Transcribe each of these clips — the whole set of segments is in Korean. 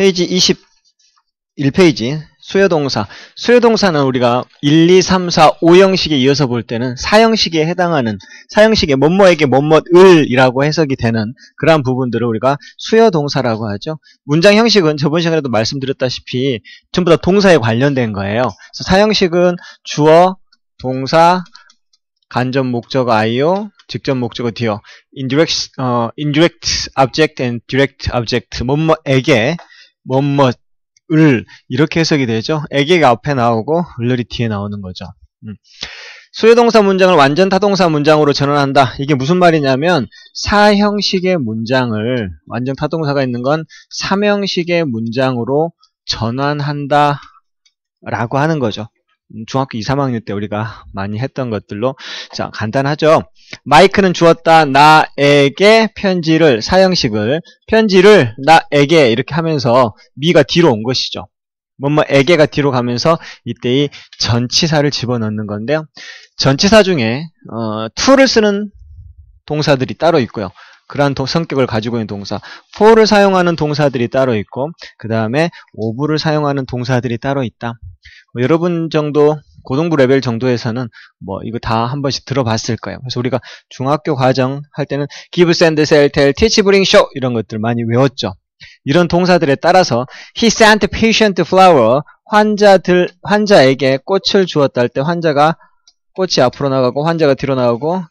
페이지 21페이지 수요동사. 수요동사는 우리가 1, 2, 3, 4, 5형식에 이어서 볼 때는 4형식에 해당하는 4형식의 뭐뭐에게 뭐뭐을이라고 해석이 되는 그러한 부분들을 우리가 수요동사라고 하죠. 문장 형식은 저번 시간에도 말씀드렸다시피 전부 다 동사에 관련된 거예요. 그래서 4형식은 주어, 동사, 간접 목적어 IO, 직접 목적어 DO, indirect, 어, indirect object and direct object, 뭐뭐에게, 뭐뭐 을 이렇게 해석이 되죠. 에게가 앞에 나오고 을이 뒤에 나오는 거죠. 음. 수요동사 문장을 완전 타동사 문장으로 전환한다. 이게 무슨 말이냐면 사형식의 문장을 완전 타동사가 있는 건 삼형식의 문장으로 전환한다 라고 하는 거죠. 음, 중학교 2, 3학년 때 우리가 많이 했던 것들로 자 간단하죠. 마이크는 주었다 나에게 편지를 사형식을 편지를 나에게 이렇게 하면서 미가 뒤로 온 것이죠. 뭐뭐에게가 뒤로 가면서 이때의 전치사를 집어넣는 건데요. 전치사 중에 어, to를 쓰는 동사들이 따로 있고요. 그러한 도, 성격을 가지고 있는 동사 for를 사용하는 동사들이 따로 있고 그 다음에 of를 사용하는 동사들이 따로 있다. 뭐 여러분 정도 고등부 레벨 정도에서는 뭐 이거 다 한 번씩 들어봤을 거예요. 그래서 우리가 중학교 과정 할 때는 give, send, sell, tell, teach, bring, show 이런 것들 많이 외웠죠. 이런 동사들에 따라서 he sent patient flower 환자들 환자에게 꽃을 주었다 할 때 환자가 꽃이 앞으로 나가고 환자가 뒤로 나오고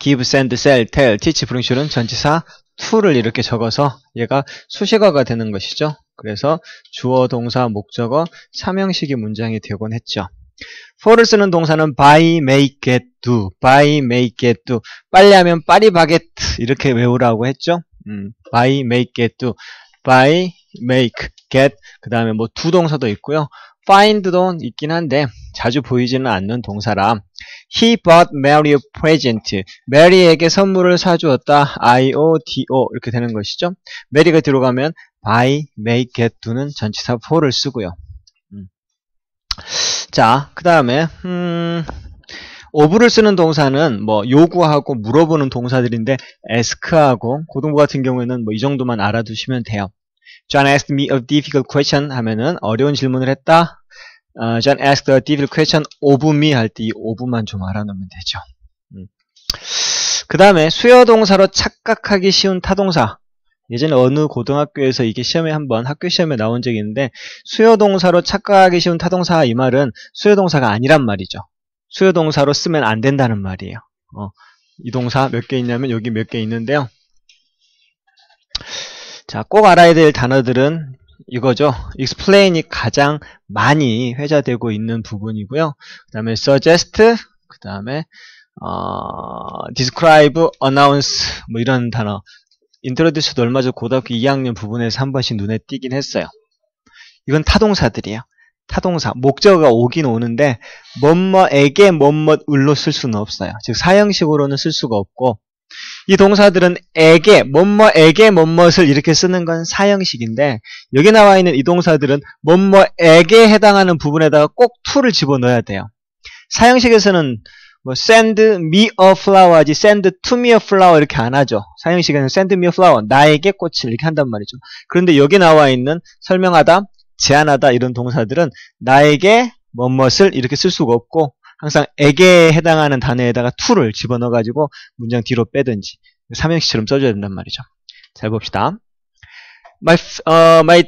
give, send, sell, tell, teach, bring, show는 전치사 to를 이렇게 적어서 얘가 수식어가 되는 것이죠. 그래서 주어, 동사, 목적어, 삼형식의 문장이 되곤 했죠. for를 쓰는 동사는 buy, make, get, do, buy, make, get, do. 빨리 하면 파리바게트 이렇게 외우라고 했죠. 음, buy, make, get, do. buy, make, get. 그 다음에 뭐 두 동사도 있고요. Find도 있긴 한데 자주 보이지는 않는 동사라 He bought Mary a present. 메리에게 선물을 사주었다. I-O-D-O 이렇게 되는 것이죠. 메리가 들어가면 buy, make, get, do는 전치사 for를 쓰고요. 음. 자, 그 다음에 음, of를 쓰는 동사는 뭐 요구하고 물어보는 동사들인데 ask하고 고등부 같은 경우에는 뭐 이 정도만 알아두시면 돼요. John asked me a difficult question 하면은 어려운 질문을 했다. Uh, John asked a difficult question of me 할 때 이 of만 좀 알아놓으면 되죠. 음. 그 다음에 수요 동사로 착각하기 쉬운 타동사. 예전에 어느 고등학교에서 이게 시험에 한번 학교 시험에 나온 적이 있는데 수요 동사로 착각하기 쉬운 타동사 이 말은 수요 동사가 아니란 말이죠. 수요 동사로 쓰면 안 된다는 말이에요. 어, 이 동사 몇 개 있냐면 여기 몇 개 있는데요. 자, 꼭 알아야 될 단어들은 이거죠. explain이 가장 많이 회자되고 있는 부분이고요. 그 다음에 suggest, 그 다음에 어, describe, announce 뭐 이런 단어 introduce도 얼마 전 고등학교 2학년 부분에서 한 번씩 눈에 띄긴 했어요. 이건 타동사들이에요. 타동사, 목적어가 오긴 오는데 뭐뭐에게 뭐뭐을로 쓸 수는 없어요. 즉 사형식으로는 쓸 수가 없고 이 동사들은 에게, 뭐뭐에게 뭐뭐을 이렇게 쓰는 건 사형식인데 여기 나와 있는 이 동사들은 뭐뭐에게 해당하는 부분에다가 꼭 to를 집어넣어야 돼요. 사형식에서는 뭐 send me a flower지 send to me a flower 이렇게 안 하죠. 사형식에는 send me a flower 나에게 꽃을 이렇게 한단 말이죠. 그런데 여기 나와 있는 설명하다, 제안하다 이런 동사들은 나에게 뭐뭇을 이렇게 쓸 수가 없고 항상 에게에 해당하는 단어에다가 to를 집어넣어 가지고 문장 뒤로 빼든지 삼형식처럼 써줘야 된단 말이죠. 잘 봅시다. My, uh, my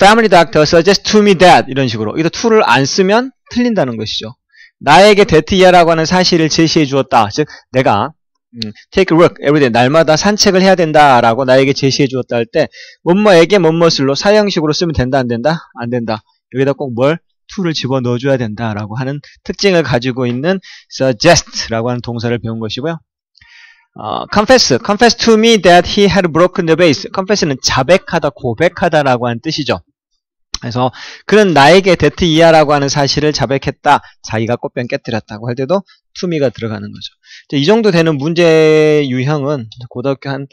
family doctor suggests to me that 이런 식으로 여기다 to를 안 쓰면 틀린다는 것이죠. 나에게 데트이야라고 하는 사실을 제시해 주었다. 즉 내가 음, take a walk everyday 날마다 산책을 해야 된다라고 나에게 제시해 주었다 할 때 뭐뭐에게 뭐뭐을로 사형식으로 쓰면 된다 안 된다 안 된다 여기다 꼭 뭘 to를 집어넣어 줘야 된다라고 하는 특징을 가지고 있는 suggest라고 하는 동사를 배운 것이고요. 어, confess, confess to me that he had broken the vase. confess는 자백하다, 고백하다라고 하는 뜻이죠. 그래서 그는 나에게 that 이하라고 하는 사실을 자백했다. 자기가 꽃병 깨뜨렸다고 할 때도 me가 들어가는 거죠. 이 정도 되는 문제 유형은 고등학교 한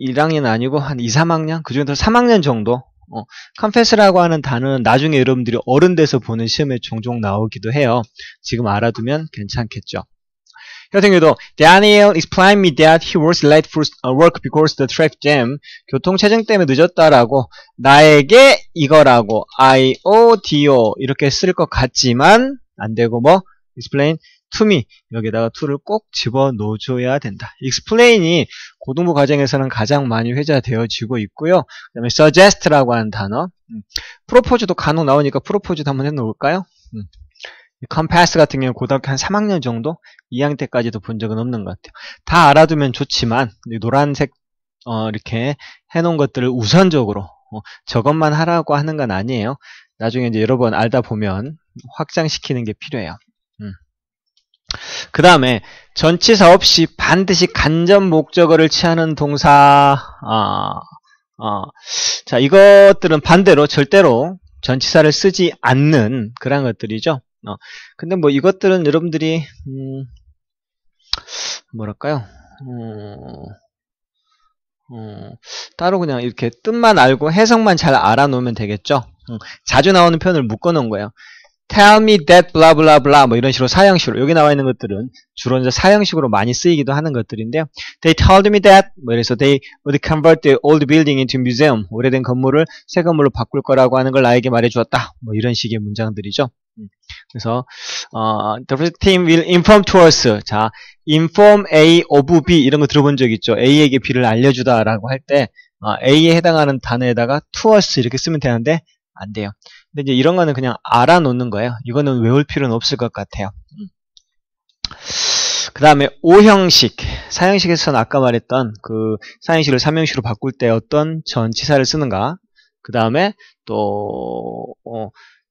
1학년 아니고 한 2, 3학년? 그 중에서 3학년 정도 어, confess라고 하는 단어는 나중에 여러분들이 어른 돼서 보는 시험에 종종 나오기도 해요. 지금 알아두면 괜찮겠죠. 같은 경우도 Daniel explained me that he was late for work because the traffic jam. 교통 체증 때문에 늦었다라고 나에게 이거라고 IODO 이렇게 쓸 것 같지만 안 되고 뭐 explain me 여기다가 to를 꼭 집어넣어줘야 된다. explain이 고등부 과정에서는 가장 많이 회자되어지고 있고요. 그 다음에 suggest라고 하는 단어 음. propose도 간혹 나오니까 propose도 한번 해놓을까요? 음. 컴패스 같은 경우는 고등학교 한 3학년 정도? 2학년 때까지도 본 적은 없는 것 같아요. 다 알아두면 좋지만 노란색 어, 이렇게 해놓은 것들을 우선적으로 어, 저것만 하라고 하는 건 아니에요. 나중에 이제 여러 번 알다 보면 확장시키는 게 필요해요. 음. 그 다음에 전치사 없이 반드시 간접 목적어를 취하는 동사 아, 아, 자 이것들은 반대로 절대로 전치사를 쓰지 않는 그런 것들이죠. 어, 근데 뭐 이것들은 여러분들이 음, 뭐랄까요? 어, 어, 따로 그냥 이렇게 뜻만 알고 해석만 잘 알아놓으면 되겠죠. 음, 자주 나오는 표현을 묶어놓은 거예요. Tell me that blah blah blah 뭐 이런 식으로 사형식으로 여기 나와 있는 것들은 주로 이제 사형식으로 많이 쓰이기도 하는 것들인데요. They told me that 뭐 이래서 they would convert the old building into museum 오래된 건물을 새 건물로 바꿀 거라고 하는 걸 나에게 말해 주었다. 뭐 이런 식의 문장들이죠. 음, 그래서 어, the team will inform to us. 자, inform A of B 이런 거 들어본 적 있죠. A에게 B를 알려주다라고 할때 어, A에 해당하는 단어에다가 to us 이렇게 쓰면 되는데 안 돼요. 근데 이제 이런 거는 그냥 알아놓는 거예요. 이거는 외울 필요는 없을 것 같아요. 음. 그 다음에 오형식 사형식에서는 아까 말했던 그 사형식을 삼형식으로 바꿀 때 어떤 전치사를 쓰는가 그 다음에 또 어,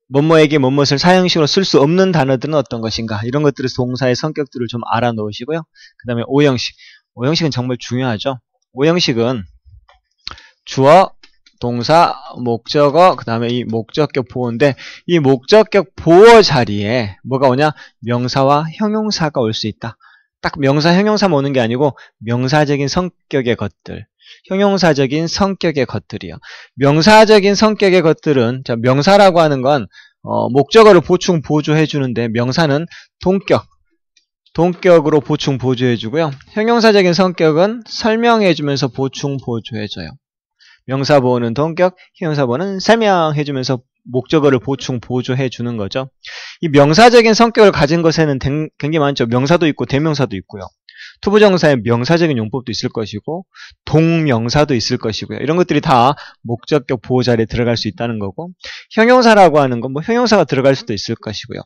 뭐뭐에게 뭐뭇을 사형식으로 쓸 수 없는 단어들은 어떤 것인가 이런 것들을 동사의 성격들을 좀 알아놓으시고요 그 다음에 오형식 오형식은 정말 중요하죠 오형식은 주어 동사, 목적어, 그 다음에 이 목적격 보어인데 이 목적격 보어 자리에 뭐가 오냐? 명사와 형용사가 올 수 있다. 딱 명사, 형용사만 오는 게 아니고 명사적인 성격의 것들, 형용사적인 성격의 것들이요. 명사적인 성격의 것들은 자, 명사라고 하는 건 어, 목적어를 보충 보조해 주는데 명사는 동격, 동격으로 보충 보조해 주고요. 형용사적인 성격은 설명해 주면서 보충 보조해 줘요. 명사 보호는 동격, 형용사 보호는 설명해주면서 목적어를 보충, 보조해 주는 거죠. 이 명사적인 성격을 가진 것에는 굉장히 많죠. 명사도 있고 대명사도 있고요. 투부정사의 명사적인 용법도 있을 것이고 동명사도 있을 것이고요. 이런 것들이 다 목적격 보어 자리에 들어갈 수 있다는 거고 형용사라고 하는 건 뭐 형용사가 들어갈 수도 있을 것이고요.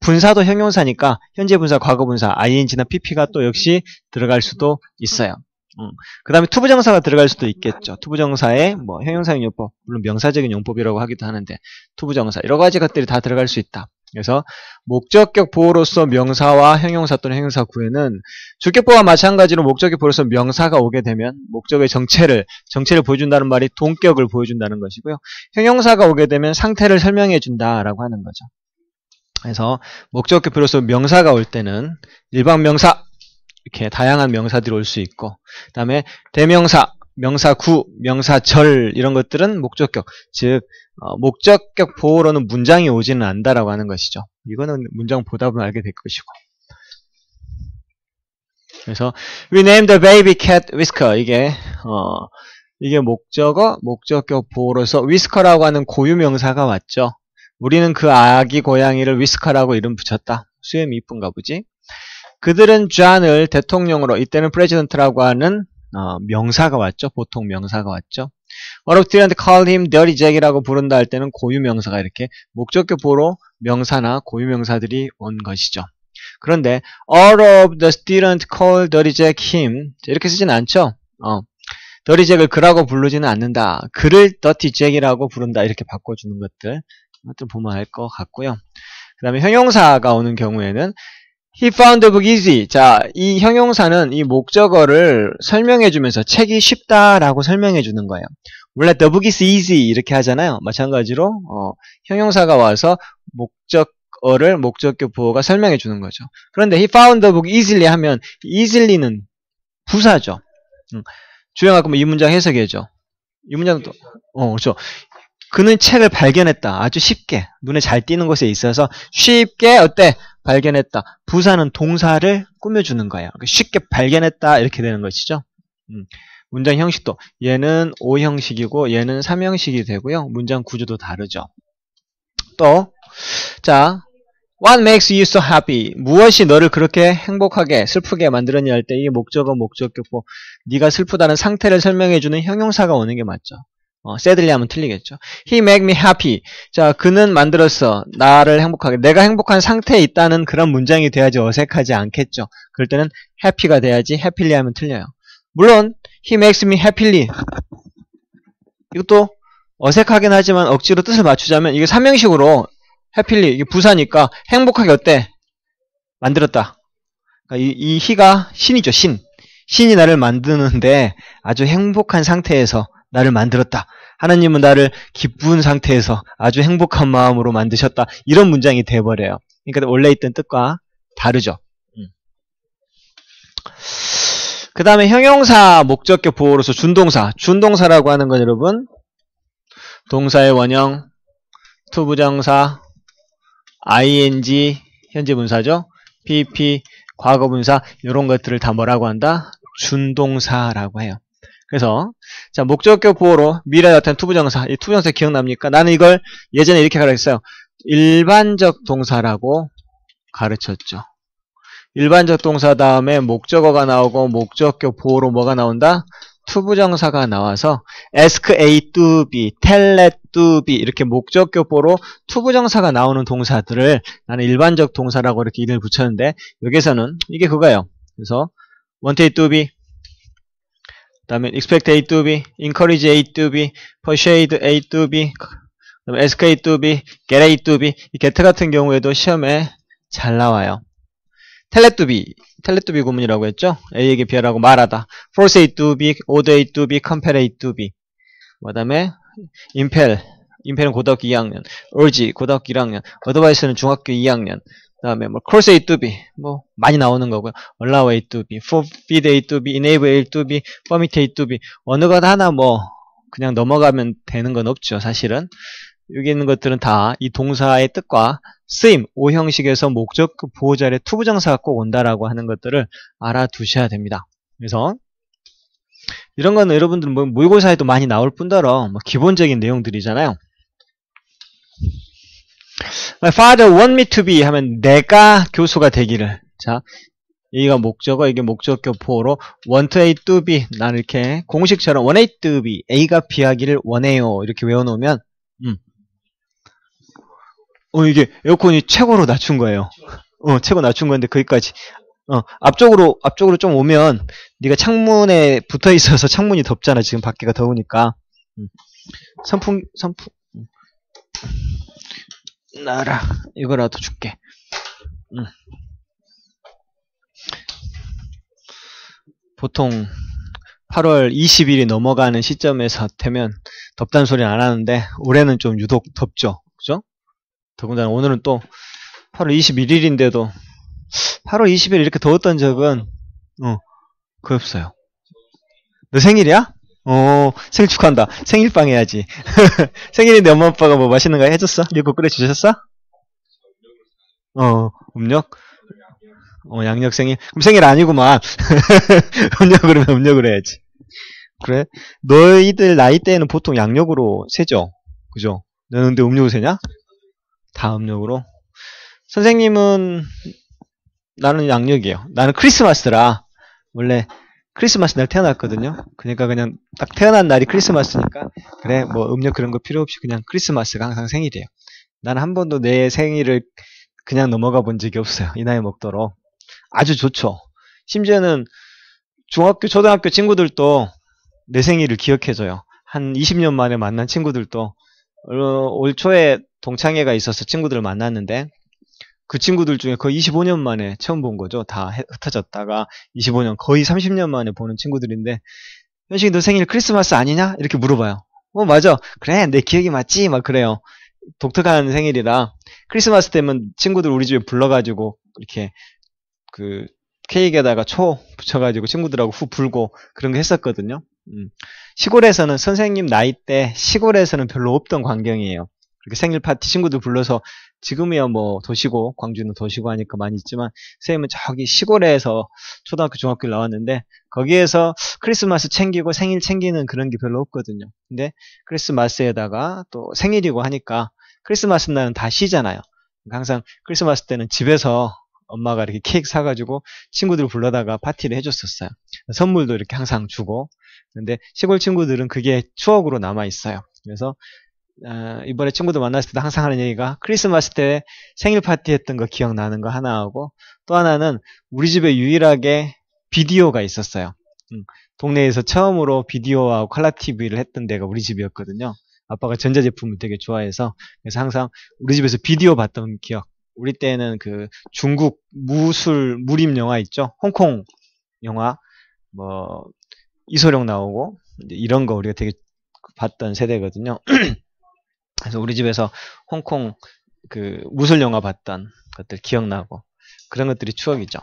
분사도 형용사니까 현재 분사, 과거 분사, ing나 pp가 또 역시 들어갈 수도 있어요. 음. 그 다음에 투부정사가 들어갈 수도 있겠죠. 투부정사에 뭐 형용사적 용법, 물론 명사적인 용법이라고 하기도 하는데 투부정사 여러 가지 것들이 다 들어갈 수 있다. 그래서 목적격 보호로서 명사와 형용사 또는 형용사 구에는 주격보와 마찬가지로 목적격 보호로서 명사가 오게 되면 목적의 정체를 정체를 보여준다는 말이 동격을 보여준다는 것이고요. 형용사가 오게 되면 상태를 설명해 준다라고 하는 거죠. 그래서 목적격 보호로서 명사가 올 때는 일반 명사 이렇게 다양한 명사들이 올 수 있고 그 다음에 대명사, 명사구, 명사절 이런 것들은 목적격, 즉 어, 목적격 보호로는 문장이 오지는 않다라고 하는 것이죠. 이거는 문장 보다 보면 알게 될 것이고 그래서 we named the baby cat Whisker 이게 어, 이게 목적어, 목적격 보호로서 위스커라고 하는 고유 명사가 왔죠. 우리는 그 아기 고양이를 Whisker라고 이름 붙였다. 수염이 이쁜가 보지? 그들은 존을 대통령으로 이때는 president라고 하는 어, 명사가 왔죠. 보통 명사가 왔죠. 어렵들한테 call him dirty jack이라고 부른다 할 때는 고유 명사가 이렇게 목적격 보로 명사나 고유 명사들이 온 것이죠. 그런데 all of the students call dirty jack him 이렇게 쓰진 않죠. 어, dirty jack을 그라고 부르지는 않는다. 그를 dirty jack이라고 부른다 이렇게 바꿔주는 것들 이것들 보면 알 것 같고요. 그 다음에 형용사가 오는 경우에는 He found the book easy. 자, 이 형용사는 이 목적어를 설명해주면서 책이 쉽다라고 설명해주는 거예요. 원래 the book is easy 이렇게 하잖아요. 마찬가지로 어, 형용사가 와서 목적어를 목적격 보호가 설명해주는 거죠. 그런데 he found the book easily 하면 easily는 부사죠. 음, 주영아 그럼 이 문장 해석해줘. 이 문장도 어, 그렇죠. 그는 책을 발견했다. 아주 쉽게 눈에 잘 띄는 곳에 있어서 쉽게 어때? 발견했다. 부사는 동사를 꾸며주는 거예요. 쉽게 발견했다 이렇게 되는 것이죠. 음. 문장 형식도 얘는 5형식이고 얘는 3 형식이 되고요. 문장 구조도 다르죠. 또 자, What makes you so happy? 무엇이 너를 그렇게 행복하게 슬프게 만들었냐 할 때 이게 목적어 목적격보 네가 슬프다는 상태를 설명해주는 형용사가 오는 게 맞죠. 어, sadly 하면 틀리겠죠. He make me happy. 자, 그는 만들었어. 나를 행복하게. 내가 행복한 상태에 있다는 그런 문장이 돼야지 어색하지 않겠죠. 그럴 때는 happy가 돼야지 happily 하면 틀려요. 물론 he makes me happily. 이것도 어색하긴 하지만 억지로 뜻을 맞추자면 이게 삼형식으로 happily 이게 부사니까 행복하게 어때? 만들었다. 그러니까 이, 이 희가 신이죠. 신. 신이 나를 만드는데 아주 행복한 상태에서 나를 만들었다. 하나님은 나를 기쁜 상태에서 아주 행복한 마음으로 만드셨다. 이런 문장이 돼버려요. 그러니까 원래 있던 뜻과 다르죠. 음. 그 다음에 형용사 목적격 보호로서 준동사. 준동사라고 하는 건 여러분 동사의 원형, 투부정사, ing, 현재 분사죠. pp, 과거 분사 이런 것들을 다 뭐라고 한다? 준동사라고 해요. 그래서 자 목적격 보호로 미래 나타난 투부정사 이 투부정사 기억납니까? 나는 이걸 예전에 이렇게 가르쳤어요. 일반적 동사라고 가르쳤죠. 일반적 동사 다음에 목적어가 나오고 목적격 보호로 뭐가 나온다? 투부정사가 나와서 ask A to B, tell A to B 이렇게 목적격 보어로 투부정사가 나오는 동사들을 나는 일반적 동사라고 이렇게 이름을 붙였는데 여기서는 이게 그거예요. 그래서 want A to B 그 다음에 expect A to B, encourage A to B, persuade A to B, 그 ask A to B, get A to B 이 get 같은 경우에도 시험에 잘 나와요. it to B 구문이라고 했죠? A에게 비하라고 말하다. force A to B, order A to B, compel A to B. 그 다음에 impel, impel은 고등학교 2학년, urge 고등학교 1학년, advice는 중학교 2학년. 그 다음에 뭐 cross A to B 뭐 많이 나오는 거고요. allow A to B, forbid A to B, enable A to B, permit A to B 어느 것 하나 뭐 그냥 넘어가면 되는 건 없죠. 사실은 여기 있는 것들은 다 이 동사의 뜻과 쓰임, 오 형식에서 목적 보호자의 투부정사가 꼭 온다라고 하는 것들을 알아두셔야 됩니다. 그래서 이런 거는 여러분들 뭐 모의고사에도 많이 나올 뿐더러 뭐 기본적인 내용들이잖아요. My father want me to be 하면 내가 교수가 되기를. 자, 여기가 목적어, 이게 목적격 보호로 want A to be. 난 이렇게 공식처럼 want A to be. A가 B하기를 원해요. 이렇게 외워놓으면 음, 어, 이게 에어컨이 최고로 낮춘 거예요. 어, 최고 낮춘 건데 거기까지. 어, 앞쪽으로 앞쪽으로 좀 오면 네가 창문에 붙어 있어서 창문이 덥잖아. 지금 밖에가 더우니까. 음. 선풍 선풍 음. 나라 이거라도 줄게. 음. 보통 8월 20일이 넘어가는 시점에서 되면 덥다는 소리는 안 하는데 올해는 좀 유독 덥죠. 그죠? 더군다나 오늘은 또 8월 21일인데도 8월 20일 이렇게 더웠던 적은 어, 그 없어요. 너 생일이야? 어, 생일 축하한다. 생일빵 해야지. 생일인데 엄마 아빠가 뭐 맛있는 거 해줬어? 미국 끓여 주셨어? 어, 음력? 어, 양력 생일? 그럼 생일 아니구만. 음력으로 음력으로 해야지. 그래? 너희들 나이 때는 보통 양력으로 세죠? 그죠? 너는 근데 음력으로 세냐? 다음역으로 선생님은 나는 양력이에요. 나는 크리스마스라 원래 크리스마스 날 태어났거든요. 그러니까 그냥 딱 태어난 날이 크리스마스니까 그래 뭐 음력 그런 거 필요 없이 그냥 크리스마스가 항상 생일이에요. 나는 한 번도 내 생일을 그냥 넘어가 본 적이 없어요. 이 나이 먹도록 아주 좋죠. 심지어는 중학교 초등학교 친구들도 내 생일을 기억해줘요. 한 20년 만에 만난 친구들도 어, 올 초에 동창회가 있어서 친구들을 만났는데 그 친구들 중에 거의 25년 만에 처음 본 거죠. 다 흩어졌다가 25년, 거의 30년 만에 보는 친구들인데 현식이 너 생일 크리스마스 아니냐? 이렇게 물어봐요. 어 맞아. 그래 내 기억이 맞지? 막 그래요. 독특한 생일이라 크리스마스 때면 친구들 우리 집에 불러가지고 이렇게 그 케이크에다가 초 붙여가지고 친구들하고 후 불고 그런 거 했었거든요. 음, 시골에서는 선생님 나이 때 시골에서는 별로 없던 광경이에요. 그렇게 생일 파티 친구들 불러서 지금이야 뭐 도시고 광주는 도시고 하니까 많이 있지만 선생님은 저기 시골에서 초등학교 중학교 나왔는데 거기에서 크리스마스 챙기고 생일 챙기는 그런 게 별로 없거든요. 근데 크리스마스에다가 또 생일이고 하니까 크리스마스 날은 다 쉬잖아요. 항상 크리스마스 때는 집에서 엄마가 이렇게 케이크 사가지고 친구들 불러다가 파티를 해줬었어요. 선물도 이렇게 항상 주고. 근데 시골 친구들은 그게 추억으로 남아 있어요. 그래서 어, 이번에 친구들 만났을 때도 항상 하는 얘기가 크리스마스 때 생일 파티 했던 거 기억나는 거 하나 하고 또 하나는 우리 집에 유일하게 비디오가 있었어요. 음, 동네에서 처음으로 비디오하고 컬러 TV를 했던 데가 우리 집이었거든요. 아빠가 전자제품을 되게 좋아해서 그래서 항상 우리 집에서 비디오 봤던 기억. 우리 때는 그 중국 무술 무림 영화 있죠. 홍콩 영화 뭐 이소룡 나오고 이런 거 우리가 되게 봤던 세대거든요. 그래서 우리 집에서 홍콩 그 무술 영화 봤던 것들 기억나고 그런 것들이 추억이죠.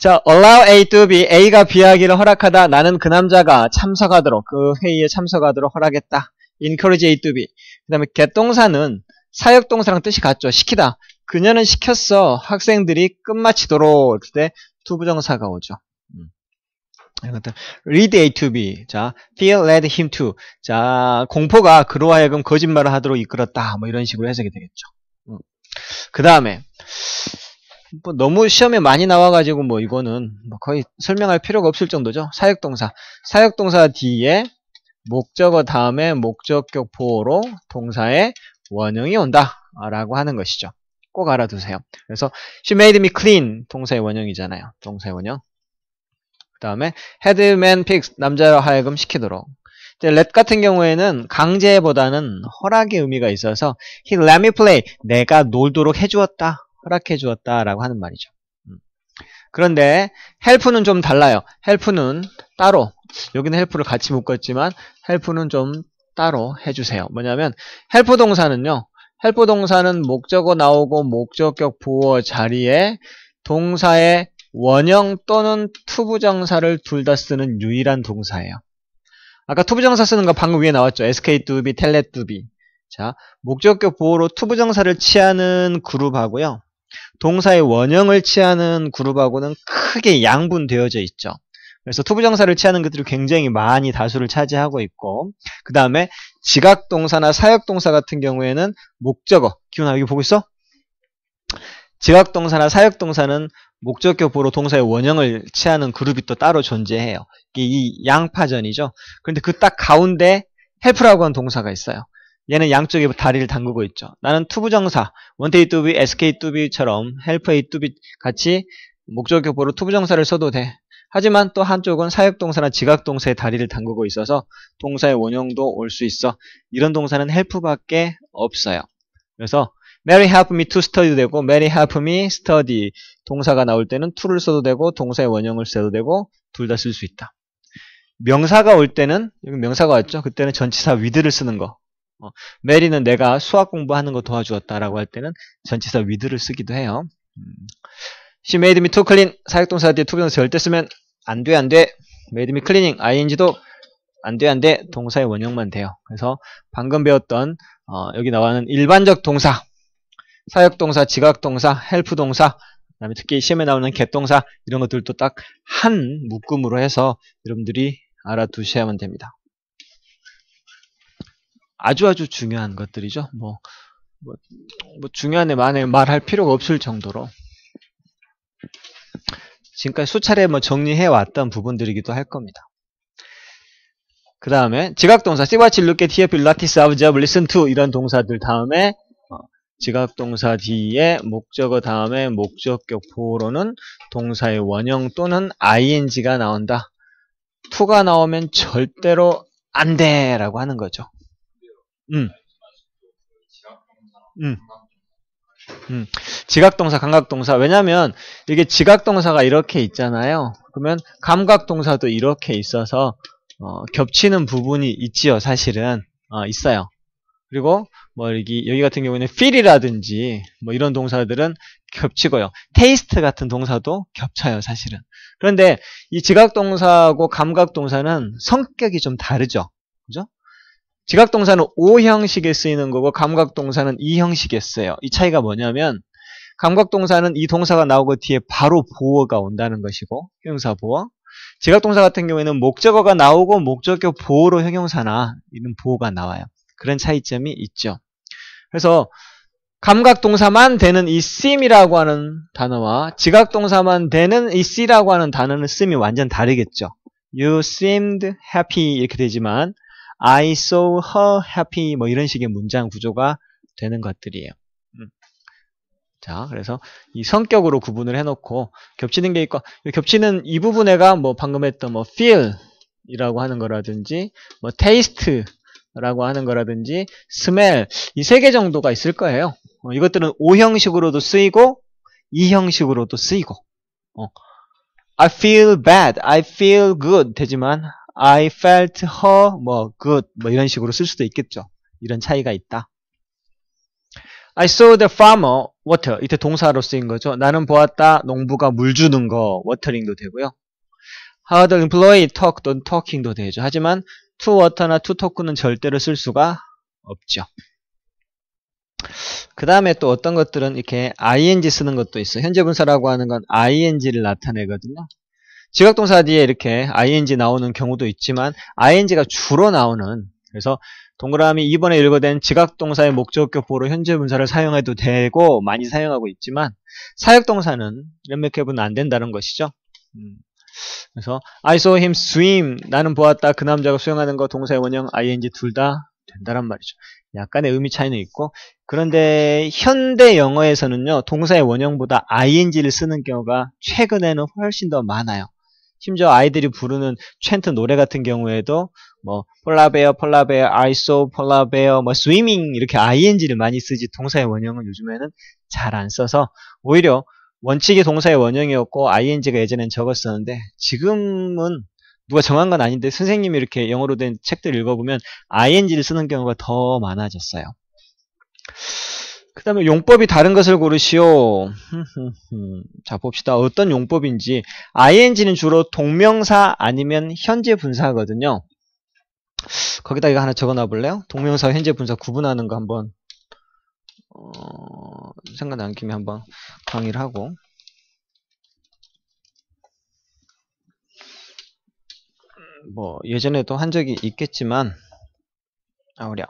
자, allow A to B, A가 B하기를 허락하다. 나는 그 남자가 참석하도록 그 회의에 참석하도록 허락했다. encourage A to B. 그 다음에 get 동사는 사역동사랑 뜻이 같죠. 시키다. 그녀는 시켰어. 학생들이 끝마치도록 그때 투부정사가 오죠. Lead A to B. 자, fear led him to. 자, 공포가 그로 하여금 거짓말을 하도록 이끌었다. 뭐 이런 식으로 해석이 되겠죠. 음. 그 다음에 뭐 너무 시험에 많이 나와가지고 뭐 이거는 뭐 거의 설명할 필요가 없을 정도죠. 사역동사. 사역동사 뒤에 목적어 다음에 목적격 보호로 동사의 원형이 온다. 라고 하는 것이죠. 꼭 알아두세요. 그래서 she made me clean 동사의 원형이잖아요. 동사의 원형. 그 다음에 had man fix 남자로 하여금 시키도록. let 같은 경우에는 강제보다는 허락의 의미가 있어서 he let me play 내가 놀도록 해주었다 허락해 주었다 라고 하는 말이죠. 음. 그런데 help는 좀 달라요. help는 따로. 여기는 help를 같이 묶었지만 help는 좀 따로 해주세요. 뭐냐면 help 동사는요 help 동사는 목적어 나오고 목적격 보어 자리에 동사의 원형 또는 투부정사를 둘 다 쓰는 유일한 동사예요. 아까 투부정사 쓰는 거 방금 위에 나왔죠. SK 뚜비, 텔레 뚜비. 자, 목적격 보호로 투부정사를 취하는 그룹하고요. 동사의 원형을 취하는 그룹하고는 크게 양분되어져 있죠. 그래서 투부정사를 취하는 것들이 굉장히 많이 다수를 차지하고 있고 그 다음에 지각동사나 사역동사 같은 경우에는 목적어 기훈아 여기 보고 있어? 지각동사나 사역동사는 목적격 보어로 동사의 원형을 취하는 그룹이 또 따로 존재해요. 이 양파전이죠. 그런데 그 딱 가운데 help라고 하는 동사가 있어요. 얘는 양쪽에 다리를 담그고 있죠. 나는 투부정사, 원테이 뚜비, SK help A 뚜비 같이 목적격 보어로 투부정사를 써도 돼. 하지만 또 한쪽은 사역동사나 지각동사의 다리를 담그고 있어서 동사의 원형도 올 수 있어. 이런 동사는 help밖에 없어요. 그래서 Mary help me to study 되고 Mary help me study 동사가 나올 때는 to를 써도 되고 동사의 원형을 써도 되고 둘 다 쓸 수 있다. 명사가 올 때는 여기 명사가 왔죠. 그때는 전치사 with를 쓰는 거. 어, 메리는 내가 수학 공부하는 거 도와주었다라고 할 때는 전치사 with를 쓰기도 해요. 음. She made me to clean 사역동사 뒤에 투부정사 절대 쓰면 안 돼, 안 돼. made me cleaning ing도 안 돼, 안 돼. 동사의 원형만 돼요. 그래서 방금 배웠던 어, 여기 나와는 일반적 동사 사역동사, 지각동사, help동사, 그다음에 특히 시험에 나오는 get동사 이런 것들도 딱 한 묶음으로 해서 여러분들이 알아두셔야만 됩니다. 아주 아주 중요한 것들이죠. 뭐, 뭐, 뭐 중요한 데 만에 말할 필요가 없을 정도로 지금까지 수차례 뭐 정리해 왔던 부분들이기도 할 겁니다. 그 다음에 지각동사, see what you look at here, feel, notice, observe, listen to 이런 동사들 다음에 지각동사 뒤에 목적어 다음에 목적격 보호로는 동사의 원형 또는 ing가 나온다. to가 나오면 절대로 안 돼! 라고 하는 거죠. 음. 음. 음. 지각동사, 감각동사. 왜냐면 이게 지각동사가 이렇게 있잖아요. 그러면 감각동사도 이렇게 있어서 어, 겹치는 부분이 있지요, 사실은. 어, 있어요. 그리고 뭐 여기 여기 같은 경우에는 feel이라든지 뭐 이런 동사들은 겹치고요. 테이스트 같은 동사도 겹쳐요, 사실은. 그런데 이 지각 동사하고 감각 동사는 성격이 좀 다르죠. 그죠? 지각 동사는 O 형식에 쓰이는 거고 감각 동사는 E 형식에 쓰여요. 이 차이가 뭐냐면 감각 동사는 이 동사가 나오고 뒤에 바로 보어가 온다는 것이고 형용사 보어 지각 동사 같은 경우에는 목적어가 나오고 목적어 보어로 형용사나 이런 보어가 나와요. 그런 차이점이 있죠. 그래서 감각동사만 되는 이 seem이라고 하는 단어와 지각동사만 되는 이 see라고 하는 단어는 쓰임이 완전 다르겠죠. You seemed happy 이렇게 되지만 I saw her happy 뭐 이런 식의 문장 구조가 되는 것들이에요. 음. 자, 그래서 이 성격으로 구분을 해놓고 겹치는 게 있고 겹치는 이 부분에가 뭐 방금 했던 뭐 feel 이라고 하는 거라든지 뭐 taste 라고 하는 거라든지 smell 이 세 개 정도가 있을 거예요. 어, 이것들은 O 형식으로도 쓰이고 E 형식으로도 쓰이고 어, I feel bad, I feel good 되지만 I felt her 뭐 good 뭐 이런 식으로 쓸 수도 있겠죠. 이런 차이가 있다. I saw the farmer water 이때 동사로 쓰인 거죠. 나는 보았다 농부가 물 주는 거 watering도 되고요. How the employee talked on talking도 되죠. 하지만 to talk는 절대로 쓸 수가 없죠. 그 다음에 또 어떤 것들은 이렇게 ing 쓰는 것도 있어. 현재 분사라고 하는 건 ing를 나타내거든요. 지각동사 뒤에 이렇게 ing 나오는 경우도 있지만 ing가 주로 나오는 그래서 동그라미 2번에 읽어된 지각동사의 목적격 보로 현재 분사를 사용해도 되고 많이 사용하고 있지만 사역동사는 몇몇 캡은 안 된다는 것이죠. 음. 그래서 I saw him swim 나는 보았다 그 남자가 수영하는 거 동사의 원형 ing 둘 다 된다란 말이죠. 약간의 의미 차이는 있고 그런데 현대 영어에서는요 동사의 원형보다 ing를 쓰는 경우가 최근에는 훨씬 더 많아요. 심지어 아이들이 부르는 챈트 노래 같은 경우에도 뭐 폴라베어, 폴라베어, I saw 폴라베어, 뭐 swimming 이렇게 ing를 많이 쓰지 동사의 원형은 요즘에는 잘 안 써서 오히려 원칙이 동사의 원형이었고 ing가 예전엔 적었었는데 지금은 누가 정한 건 아닌데 선생님이 이렇게 영어로 된 책들 읽어보면 ing를 쓰는 경우가 더 많아졌어요. 그 다음에 용법이 다른 것을 고르시오. 자 봅시다. 어떤 용법인지 ing는 주로 동명사 아니면 현재 분사거든요. 거기다 이거 하나 적어놔 볼래요? 동명사 현재 분사 구분하는 거 한번 어, 생각난 김에 한번 강의를 하고. 뭐 예전에도 한 적이 있겠지만 아우랴.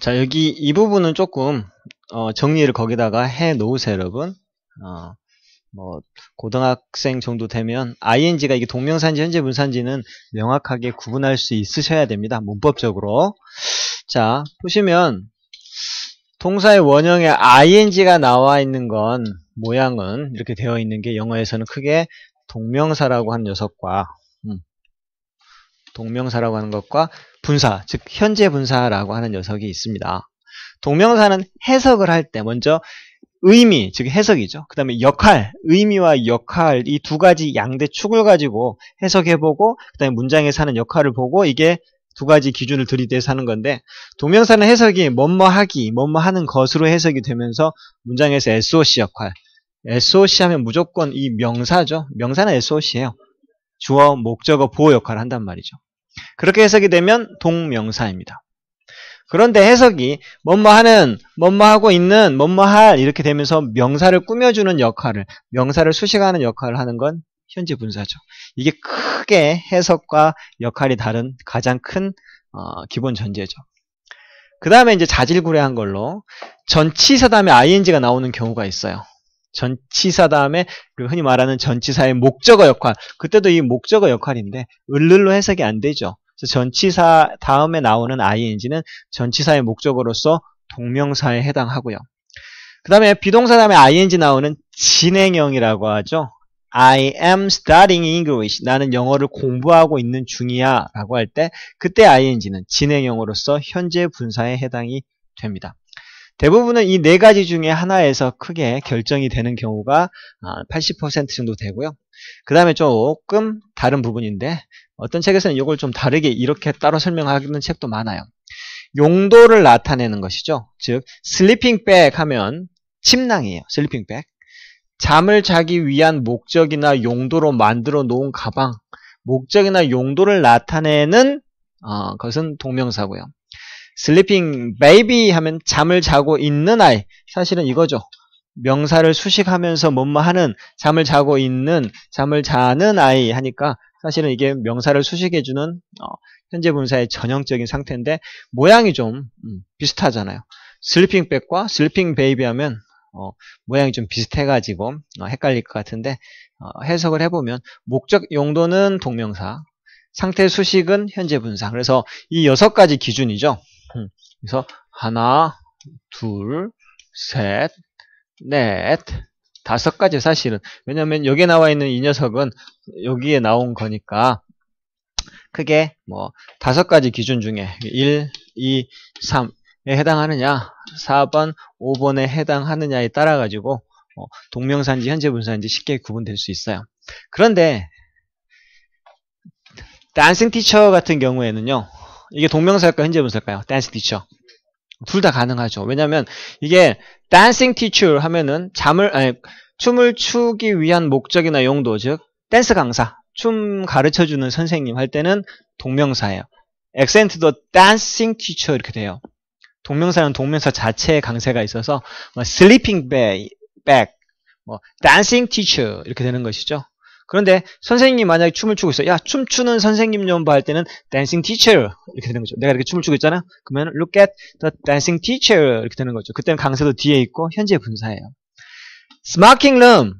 자 여기 이 부분은 조금 어, 정리를 거기다가 해 놓으세요 여러분. 어, 뭐 고등학생 정도 되면 ing가 이게 동명사인지 현재 분사인지는 명확하게 구분할 수 있으셔야 됩니다 문법적으로 자 보시면 동사의 원형에 ing가 나와 있는 건 모양은 이렇게 되어 있는 게 영어에서는 크게 동명사라고 하는 녀석과 음, 동명사라고 하는 것과 분사, 즉 현재 분사라고 하는 녀석이 있습니다. 동명사는 해석을 할 때 먼저 의미, 즉 해석이죠. 그 다음에 역할, 의미와 역할 이 두 가지 양대 축을 가지고 해석해보고 그 다음에 문장에 사는 역할을 보고 이게 두 가지 기준을 들이대서 하는 건데 동명사는 해석이 뭐뭐 하기, 뭐뭐 하는 것으로 해석이 되면서 문장에서 SOC 역할 SOC 하면 무조건 이 명사죠. 명사는 SOC예요. 주어, 목적어, 보호 역할을 한단 말이죠. 그렇게 해석이 되면 동명사입니다. 그런데 해석이 뭐뭐 하는, 뭐뭐 하고 있는, 뭐뭐 할 이렇게 되면서 명사를 꾸며주는 역할을, 명사를 수식하는 역할을 하는 건 현재 분사죠. 이게 크게 해석과 역할이 다른 가장 큰 어, 기본 전제죠. 그 다음에 이제 자질구레한 걸로 전치사 다음에 ing가 나오는 경우가 있어요. 전치사 다음에 그 흔히 말하는 전치사의 목적어 역할 그때도 이 목적어 역할인데 을를로 해석이 안 되죠. 전치사 다음에 나오는 ing는 전치사의 목적어로서 동명사에 해당하고요. 그 다음에 비동사 다음에 ing 나오는 진행형이라고 하죠. I am studying English. 나는 영어를 공부하고 있는 중이야 라고 할 때 그때 ing는 진행형으로서 현재 분사에 해당이 됩니다. 대부분은 이 네 가지 중에 하나에서 크게 결정이 되는 경우가 80% 아, 정도 되고요. 그 다음에 조금 다른 부분인데 어떤 책에서는 이걸 좀 다르게 이렇게 따로 설명하는 책도 많아요. 용도를 나타내는 것이죠. 즉 sleeping bag 하면 침낭이에요. sleeping bag. 잠을 자기 위한 목적이나 용도로 만들어 놓은 가방, 목적이나 용도를 나타내는 어, 것은 동명사고요. sleeping baby 하면 잠을 자고 있는 아이. 사실은 이거죠. 명사를 수식하면서 뭐뭐 하는 잠을 자고 있는 잠을 자는 아이 하니까 사실은 이게 명사를 수식해주는 어, 현재 분사의 전형적인 상태인데 모양이 좀 음, 비슷하잖아요. sleeping bag과 sleeping baby 하면 어, 모양이 좀 비슷해가지고 어, 헷갈릴 것 같은데 어, 해석을 해보면 목적 용도는 동명사, 상태 수식은 현재 분사. 그래서 이 여섯 가지 기준이죠. 음, 그래서 하나, 둘, 셋, 넷, 다섯 가지 사실은 왜냐하면 여기에 나와 있는 이 녀석은 여기에 나온 거니까 크게 뭐 다섯 가지 기준 중에 1, 2, 3에 해당하느냐 4번, 5번에 해당하느냐에 따라 가지고 어, 동명사인지 현재 분사인지 쉽게 구분될 수 있어요. 그런데 dancing teacher 같은 경우에는요. 이게 동명사일까요? 현재 분사일까요? dancing teacher. 둘 다 가능하죠. 왜냐면 이게 dancing teacher 하면은 잠을 아니, 춤을 추기 위한 목적이나 용도 즉 댄스 강사, 춤 가르쳐 주는 선생님 할 때는 동명사예요. 액센트도 dancing teacher 이렇게 돼요. 동명사는 동명사 자체에 강세가 있어서 뭐 sleeping bag, 뭐 dancing teacher 이렇게 되는 것이죠. 그런데 선생님이 만약에 춤을 추고 있어. 야, 춤추는 선생님 좀봐할 때는 dancing teacher 이렇게 되는 거죠. 내가 이렇게 춤을 추고 있잖아. 그러면 look at the dancing teacher 이렇게 되는 거죠. 그때는 강세도 뒤에 있고 현재 분사예요. smoking room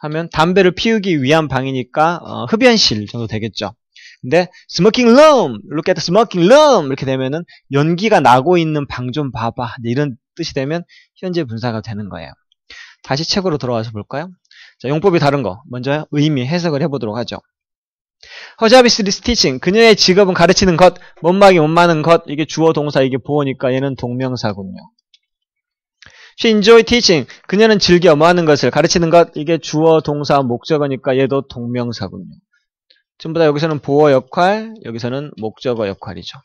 하면 담배를 피우기 위한 방이니까 어, 흡연실 정도 되겠죠. 근데 smoking room, look at the smoking room 이렇게 되면은 연기가 나고 있는 방 좀 봐봐 이런 뜻이 되면 현재 분사가 되는 거예요. 다시 책으로 돌아와서 볼까요? 자, 용법이 다른 거 먼저 의미 해석을 해보도록 하죠. Her job is teaching 그녀의 직업은 가르치는 것, 뭐 하기 뭐 하는 것 이게 주어 동사 이게 보어니까 얘는 동명사군요. She enjoy teaching 그녀는 즐겨 뭐 하는 것을 가르치는 것 이게 주어 동사 목적어니까 얘도 동명사군요. 전부 다 여기서는 보어 역할, 여기서는 목적어 역할이죠.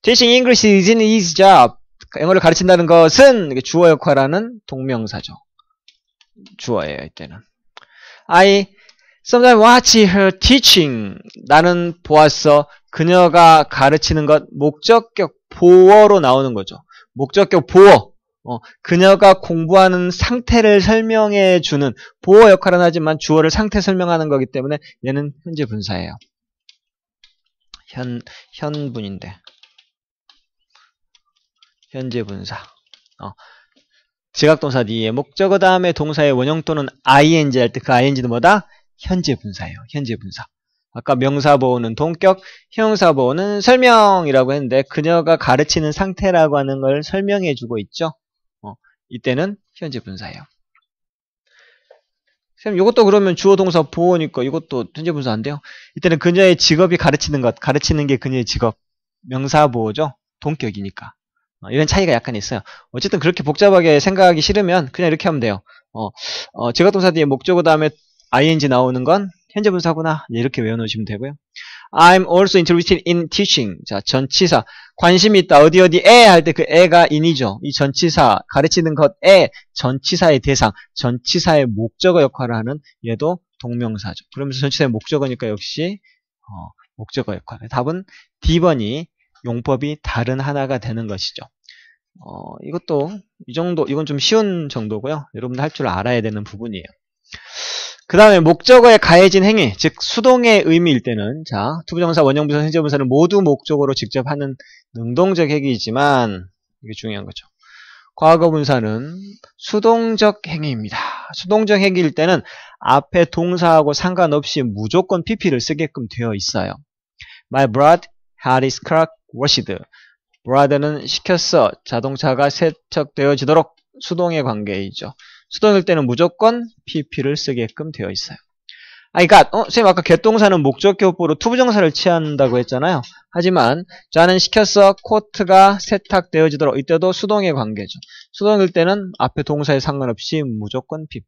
Teaching English isn't his job. 영어를 가르친다는 것은 주어 역할하는 동명사죠. 주어예요, 이때는. I sometimes watch her teaching. 나는 보았어. 그녀가 가르치는 것 목적격 보어로 나오는 거죠. 목적격 보어. 어, 그녀가 공부하는 상태를 설명해 주는 보어 역할은 하지만 주어를 상태 설명하는 거기 때문에 얘는 현재 분사예요. 현 현분인데 현재 분사. 어, 지각동사 뒤에 목적어 다음에 동사의 원형 또는 ing 할 때 그 ing는 뭐다? 현재 분사예요. 현재 분사. 아까 명사 보호는 동격, 형사 보호는 설명이라고 했는데 그녀가 가르치는 상태라고 하는 걸 설명해 주고 있죠. 어, 이때는 현재 분사예요. 쌤, 이것도 그러면 주어 동사 보호니까 이것도 현재 분사 안 돼요? 이때는 그녀의 직업이 가르치는 것, 가르치는 게 그녀의 직업. 명사 보호죠? 동격이니까. 어, 이런 차이가 약간 있어요. 어쨌든 그렇게 복잡하게 생각하기 싫으면 그냥 이렇게 하면 돼요. 어, 어, 제가동사 뒤에 목적어 다음에 ing 나오는 건 현재 분사구나. 이렇게 외워놓으시면 되고요. I'm also interested in teaching. 자, 전치사. 관심이 있다. 어디 어디에 할 때 그 에가 인이죠. 이 전치사, 가르치는 것에 전치사의 대상, 전치사의 목적어 역할을 하는 얘도 동명사죠. 그러면서 전치사의 목적어니까 역시 어, 목적어 역할. 답은 D번이 용법이 다른 하나가 되는 것이죠. 어, 이것도 이 정도, 이건 좀 쉬운 정도고요. 여러분들 할 줄 알아야 되는 부분이에요. 그 다음에 목적어에 가해진 행위, 즉 수동의 의미일 때는 자 투부정사, 원형부정사, 현재분사는 모두 목적어로 직접 하는 능동적 행위이지만 이게 중요한 거죠. 과거분사는 수동적 행위입니다. 수동적 행위일 때는 앞에 동사하고 상관없이 무조건 pp를 쓰게끔 되어 있어요. My brother had his car washed. brother는 시켰어. 자동차가 세척되어지도록 수동의 관계이죠. 수동일 때는 무조건 pp를 쓰게끔 되어 있어요. 아, 그러니까 어, 선생님 아까 get동사는 목적격보로 투부정사를 취한다고 했잖아요. 하지만 자는 시켰어 코트가 세탁되어지도록 이때도 수동의 관계죠. 수동일 때는 앞에 동사에 상관없이 무조건 pp.